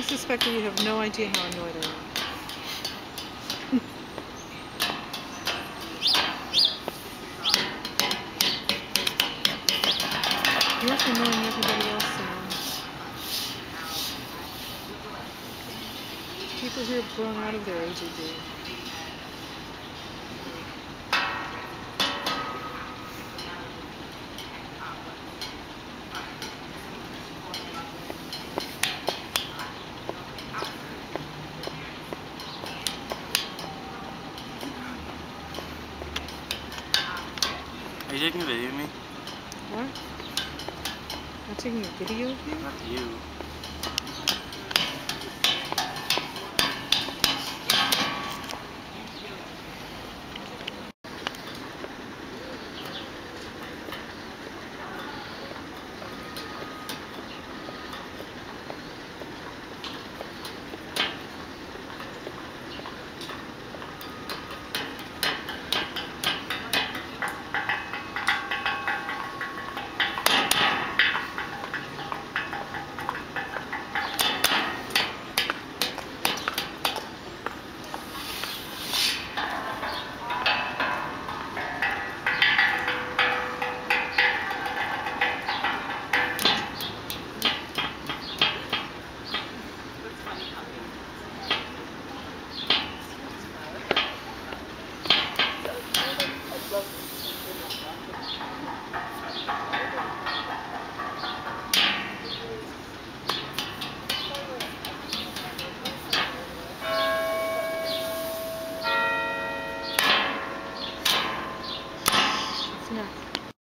suspect that you have no idea how annoyed I am. You're annoying everybody else now. People here have grown out of their ADD. Are you taking a video of me? What? I'm taking a video of you? Not you.